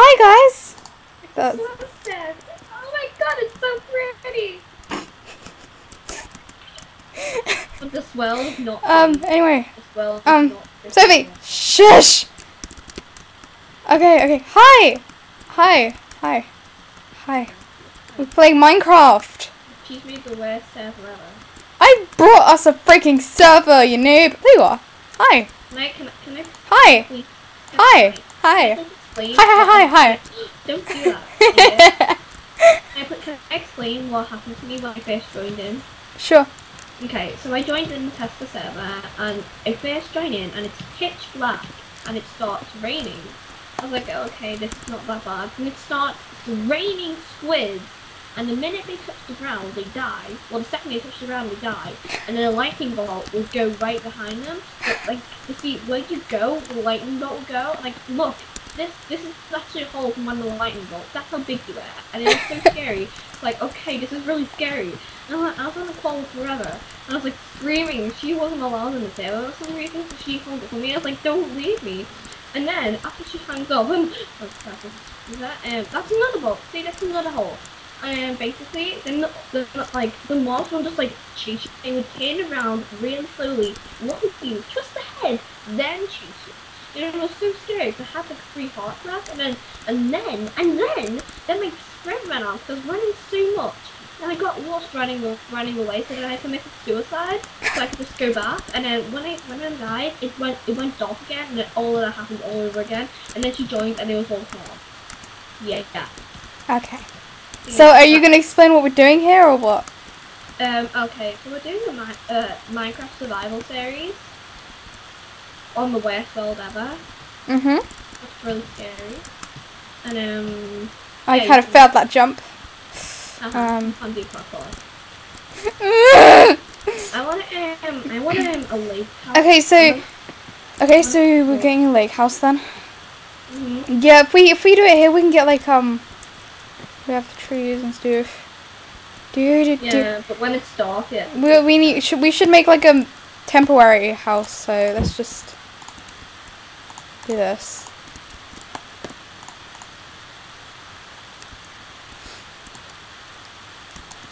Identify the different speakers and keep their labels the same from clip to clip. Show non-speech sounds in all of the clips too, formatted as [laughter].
Speaker 1: hi guys. That's,
Speaker 2: Sunset. Oh my god, it's so pretty. But the swell is not.
Speaker 1: um.
Speaker 2: pretty.
Speaker 1: Anyway,
Speaker 2: the swell is
Speaker 1: um,
Speaker 2: not pretty.
Speaker 1: Sophie, shush. Okay. Okay. Hi. Hi. Hi. Hi. We're playing Minecraft.
Speaker 2: She's made the worst server ever.
Speaker 1: I brought us a freaking server, you noob. There you are. Hi.
Speaker 2: Can I? Can I? Can I?
Speaker 1: Hi.
Speaker 2: please-
Speaker 1: Hi.
Speaker 2: Can
Speaker 1: Hi.
Speaker 2: Explain
Speaker 1: Hi. Hi. Hi. Hi.
Speaker 2: Don't do that. Can [laughs] I, put, can I explain what happened to me when I first joined in?
Speaker 1: Sure.
Speaker 2: Okay, so I joined in the tester server and I first join in and it's pitch black and it starts raining. I was like, okay, this is not that bad. And it starts raining squids and the minute they touch the ground, they die. Well, the second they touch the ground, they die. And then a lightning bolt will go right behind them. But, like, you see, where you go, the lightning bolt will go. Like, look, this this is actually a hole from one of the lightning bolts. That's how big you are. And it was so scary. Like, okay, this is really scary. And I was, I was on the call forever. And I was like screaming. She wasn't allowed in the server for some reason, so she held it for me. I was like, don't leave me. And then after she hangs up, and [laughs] oh, that? Um, that's another bolt. See, that's another hole. And basically, then the, the like the mobs will just like chase you. They would turn around really slowly, look at you, just ahead, then chase you. You know, it was so scary. So I had like three hearts left, and then and then and then then my sprint ran off because running so much. And I got lost running running away, so then I committed suicide, so I could just go back. And then when I when I died, it went it went dark again, and then all of that happened all over again. And then she joined, and it was all calm. Yeah, yeah.
Speaker 1: Okay. So, are you gonna explain what we're doing here, or what?
Speaker 2: Um. Okay, so we're doing a uh, Minecraft survival series on the worst world ever.
Speaker 1: Mm-hmm.
Speaker 2: It's really scary. And um,
Speaker 1: I
Speaker 2: Yeah,
Speaker 1: kind of failed that jump.
Speaker 2: uh-huh,
Speaker 1: Um.
Speaker 2: on do parkour. [laughs] I want um, I want um, a lake house.
Speaker 1: Okay, so- okay, so we're getting a lake house then.
Speaker 2: Mhm.
Speaker 1: Yeah, if we if we do it here, we can get like um, we have the trees and stuff. Do, Dude, dude,
Speaker 2: Yeah, but when it's dark, yeah.
Speaker 1: we we need should we should make like a temporary house. So let's just do this.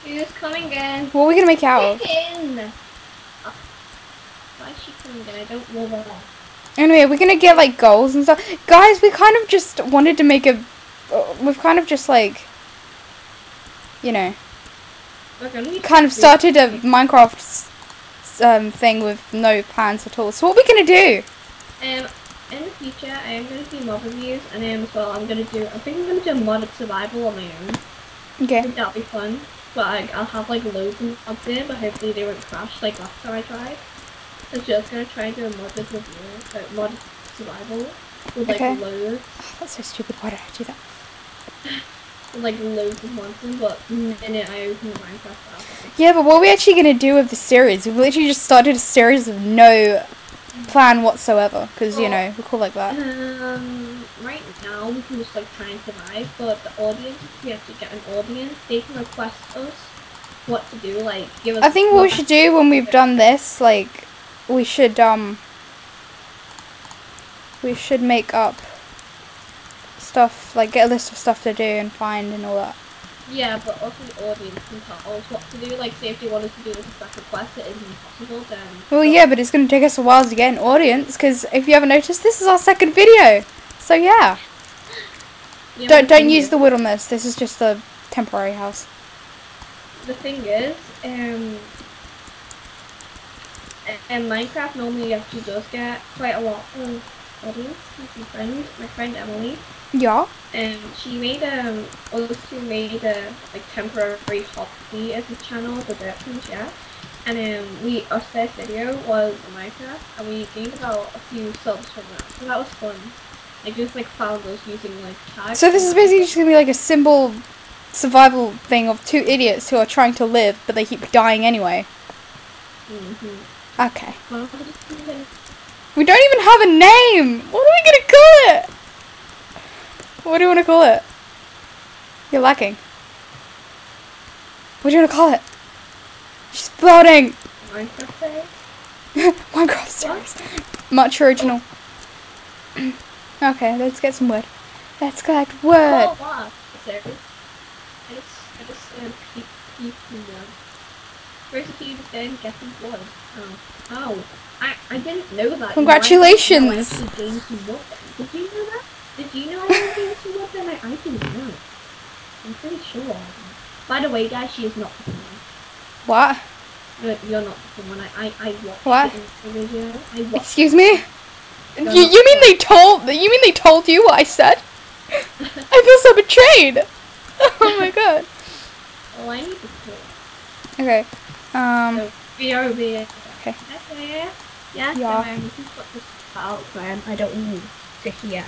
Speaker 2: Who's coming in?
Speaker 1: What are we gonna make out of?
Speaker 2: Get. Oh, why is she coming in? I don't know that.
Speaker 1: Anyway, we're gonna get like goals and stuff. Guys, we kind of just wanted to make a. uh, We've kind of just like, you know,
Speaker 2: need
Speaker 1: kind of started a Minecraft um, thing with no plans at all. So what are we gonna do?
Speaker 2: Um, in the future, I am going to do mod reviews, and um, as well, I'm going to do. I think I'm going to do modded survival on my own.
Speaker 1: Okay.
Speaker 2: that'll be fun. But I, I'll have like loads of mods in, but hopefully they won't crash like last time I tried. So just gonna try and do a modded review, like modded survival with like
Speaker 1: Okay.
Speaker 2: loads,
Speaker 1: That's so stupid. Why did I do that? [laughs]
Speaker 2: with like loads of monsters. But the minute I open the Minecraft app,
Speaker 1: Yeah, but what are we actually gonna do with the series? We've literally just started a series of no plan whatsoever. Because you know we're cool like that.
Speaker 2: Um, right now we can just like try and survive, but the audience, if we have to get an audience, they can request us what to do, like give us.
Speaker 1: I think what we should do when we've done this, like, we should um, we should make up stuff, like get a list of stuff to do and find and all that.
Speaker 2: Yeah, but also the audience can tell us what to do. Like, say if they wanted to do this as a request, it isn't possible. Then.
Speaker 1: Well, yeah, but it's gonna take us a while to get an audience. Because if you haven't noticed, this is our second video. So yeah, [laughs]
Speaker 2: Yeah,
Speaker 1: don't don't use
Speaker 2: is-
Speaker 1: the wood on this. This is just a temporary house.
Speaker 2: The thing is, um, a- in Minecraft normally actually does get quite a lot of audience. My friend, my friend Emily.
Speaker 1: Yeah.
Speaker 2: And she made um, two made a like temporary hobby as a channel, the Directions, yeah. And um, we our first video was Minecraft, and we gained about a few subs from that, so that was fun. Like just like found us using like tags.
Speaker 1: So this is basically just gonna be like a simple survival thing of two idiots who are trying to live, but they keep dying anyway.
Speaker 2: Mm-hmm.
Speaker 1: Okay. We don't even have a name. What are we gonna call it? What do you want to call it? You're lacking. What do you want to call it? She's floating.
Speaker 2: Minecraft [laughs] day.
Speaker 1: Minecraft series. Much original. [clears throat] okay, let's get some wood. Let's collect wood.
Speaker 2: Oh, wow. Sorry. I just, I just keep, keep you go and get some wood. Oh. Oh. I, I didn't know that.
Speaker 1: Congratulations.
Speaker 2: You know I actually gained some wood then. Did you know that? Did you know I gained some wood then? I, I didn't know. I'm pretty sure. By the way, guys, she is not the one.
Speaker 1: What?
Speaker 2: You're, you're not the one. I, I, I watched
Speaker 1: What?
Speaker 2: the video. I watched
Speaker 1: Excuse me? You, you mean they told you mean they told you what I said? [laughs] I feel so betrayed. [laughs] Oh my god. [laughs]
Speaker 2: Oh, I need to.
Speaker 1: Okay. Um
Speaker 2: So.
Speaker 1: Okay.
Speaker 2: Yeah,
Speaker 1: Yeah.
Speaker 2: so um, this is this out I don't need to hear.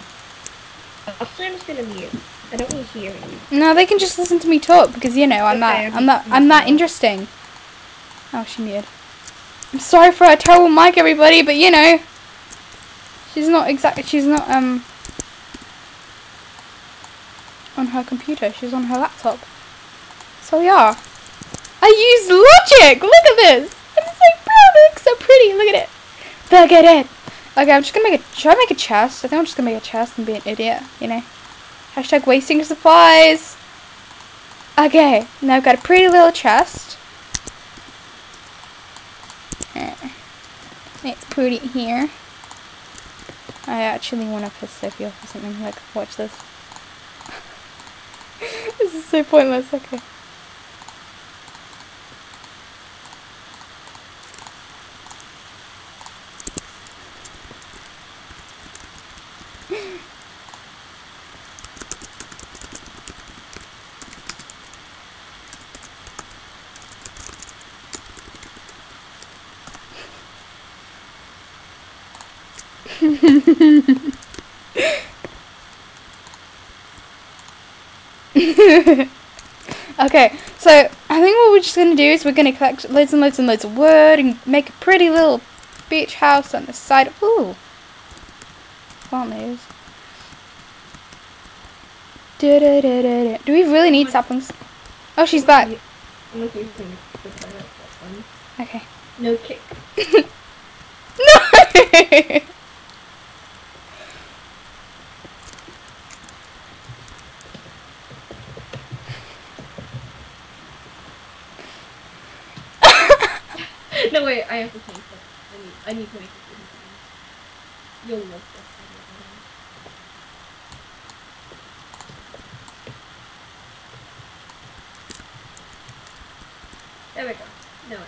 Speaker 2: Actually, I'm just gonna mute. I don't need hearing you.
Speaker 1: no, they can just listen to me talk because you know I'm
Speaker 2: Okay,
Speaker 1: that
Speaker 2: I'm
Speaker 1: I'm that I'm that interesting. Oh, she muted. I'm sorry for her terrible mic, everybody, but you know, she's not exactly. She's not um on her computer. She's on her laptop. So yeah, I used logic. Look at this. I'm like, bro, it looks so pretty. Look at it. At it. Okay, I'm just gonna make a. Should I make a chest? I think I'm just gonna make a chest and be an idiot. You know. Hashtag wasting supplies. Okay, now I've got a pretty little chest. Eh, Let's put it here. I actually want to piss Sophie off or something. Like, watch this. [laughs] this is so pointless. Okay. [laughs] okay, so I think what we're just gonna do is we're gonna collect loads and loads and loads of wood and make a pretty little beach house on the side. Ooh, plant those. Du-du-du-du-du. Do we really need saplings? Oh, she's back.
Speaker 2: I'm gonna do things to try out that one.
Speaker 1: Okay.
Speaker 2: No kick. [laughs]
Speaker 1: no. [laughs] [laughs]
Speaker 2: no wait, I have to change that. I need, I need to make it. You'll love this. There we go. No way.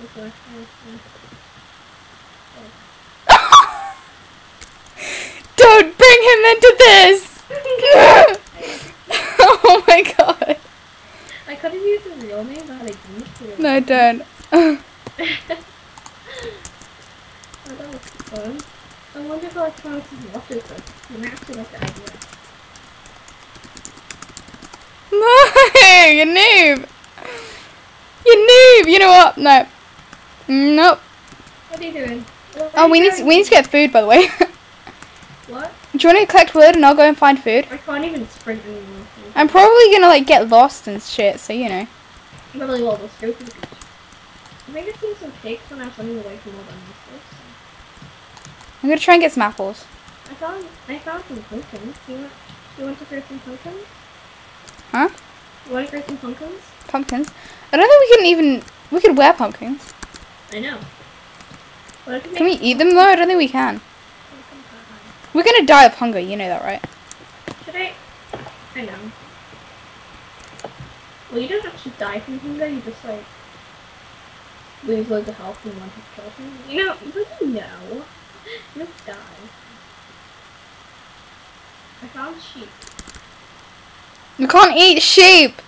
Speaker 2: This way. [laughs]
Speaker 1: Don't bring him into this. [laughs] oh my god.
Speaker 2: I could have used his real name, but I didn't.
Speaker 1: No, don't.
Speaker 2: oh, that was fun. I wonder if electronics watches this. I'm actually like the idea.
Speaker 1: No, you noob. You. You know what? No. Nope.
Speaker 2: What are you doing?
Speaker 1: Oh,
Speaker 2: are
Speaker 1: we need to, we need to get food, by the way. [laughs]
Speaker 2: What?
Speaker 1: Do you want to collect wood and I'll go and find food?
Speaker 2: I can't even sprint anymore.
Speaker 1: I'm probably gonna like get lost and shit, so you know.
Speaker 2: Really well, let's go to the beach. I think I've seen some pigs when I was running away from all the monsters.
Speaker 1: I'm gonna try and get some apples.
Speaker 2: I found I found some pumpkins. Do you want do you want to grow some pumpkins?
Speaker 1: Huh?
Speaker 2: You want to grow some pumpkins?
Speaker 1: Pumpkins. I don't think we can even we could wear pumpkins.
Speaker 2: I know. What if
Speaker 1: Can we eat them though? I don't think we can. We're gonna die of hunger. You know that, right?
Speaker 2: Should I? I know. Well, you don't actually die from hunger. You just like lose loads of health and want to kill something. You know, but you know, you don't die. I found sheep.
Speaker 1: We can't eat sheep.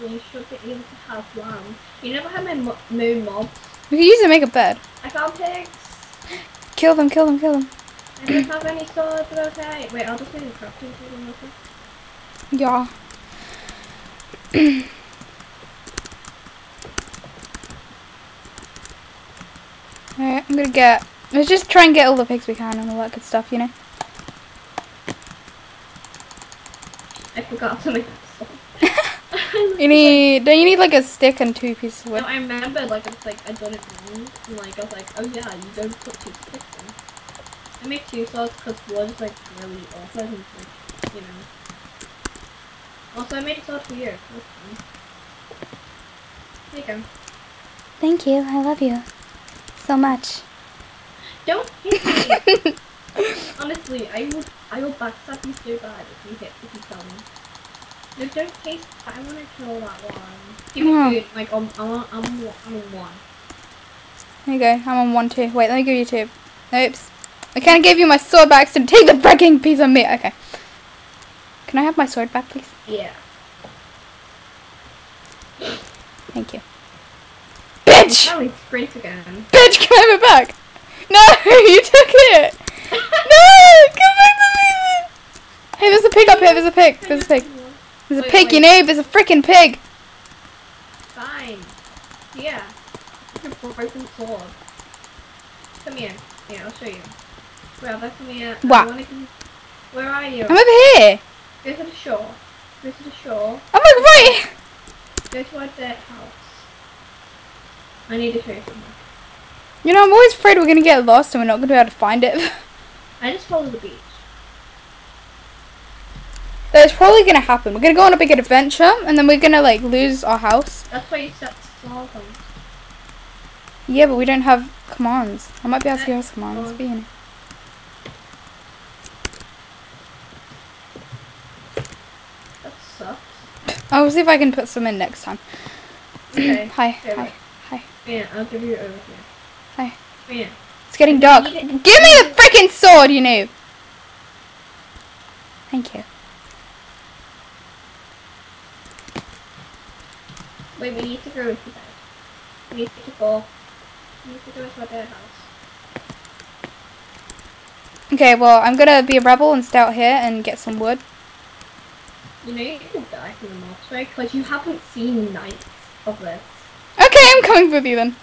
Speaker 2: You should be able to have lamb. You never had my mo- moon mobs.
Speaker 1: We could use it to make a bed.
Speaker 2: I found pigs.
Speaker 1: Kill them. Kill them. Kill them.
Speaker 2: I don't have any swords, but okay. Wait, I'll just make a crafting table.
Speaker 1: Yeah. [clears throat] Alright, I'm gonna get. Let's just try and get all the pigs we can and all that good stuff, you know.
Speaker 2: Forgot to make a sword. [laughs]
Speaker 1: You need. Don't you need like a stick and two pieces of wood?
Speaker 2: No,
Speaker 1: wood?
Speaker 2: I remember, like, it's like, I done it wrong. And, like, I was like, oh yeah, you don't put two sticks in. I make two swords because wood is like really awkward and like, you know. Also, I made a sword for you. That's fun. There you go.
Speaker 1: Thank you. I love you so much.
Speaker 2: Don't hit me! [laughs] Honestly, I will I will backstab you so bad if you hit if you tell me. No, don't taste. I want to kill that one. Give me
Speaker 1: No.
Speaker 2: food. Like I'm I'm on, I'm, I'm on one.
Speaker 1: There you go. I'm on one too. Wait, let me give you two. Oops. I can't give you my sword back, so take the freaking piece of meat. Okay. Can I have my sword back, please?
Speaker 2: Yeah.
Speaker 1: Thank you. Bitch!
Speaker 2: probably great again.
Speaker 1: Bitch, can I have it back? No, [laughs] you took it! [laughs] No! Come back! Hey, there's a pig up here. There's a pig. There's a pig. There's a
Speaker 2: Wait,
Speaker 1: pig, you
Speaker 2: wait.
Speaker 1: know? There's a freaking pig.
Speaker 2: Fine. Yeah. Your broken sword. Come here. Yeah, I'll show you. Here. Uh, I
Speaker 1: What?
Speaker 2: wanna Where are you?
Speaker 1: I'm over here.
Speaker 2: Go to the shore. Go to the shore.
Speaker 1: I'm like right.
Speaker 2: Go towards their house. I need to show you something.
Speaker 1: You know, I'm always afraid we're gonna get lost and we're not gonna be able to find it. [laughs]
Speaker 2: I just follow the beach.
Speaker 1: That's probably gonna happen. We're gonna go on a big adventure and then we're gonna like lose our house.
Speaker 2: That's why you set small.
Speaker 1: Yeah, but we don't have commands. I might be able to give us commands. You know.
Speaker 2: That sucks.
Speaker 1: I'll see if I can put some in next time.
Speaker 2: Okay. [clears throat]
Speaker 1: hi,
Speaker 2: Okay,
Speaker 1: hi,
Speaker 2: wait.
Speaker 1: hi.
Speaker 2: Yeah, I'll give you over here.
Speaker 1: Hi.
Speaker 2: Yeah.
Speaker 1: It's getting dark. Give me the freaking sword, you noob. Thank you.
Speaker 2: Wait, we need to go into bed. We need to go. We need to go into their house.
Speaker 1: Okay, well, I'm gonna be a rebel and stay out here and get some wood.
Speaker 2: You know you can die from the right? Because you haven't seen nights of this.
Speaker 1: Okay, I'm coming with you then.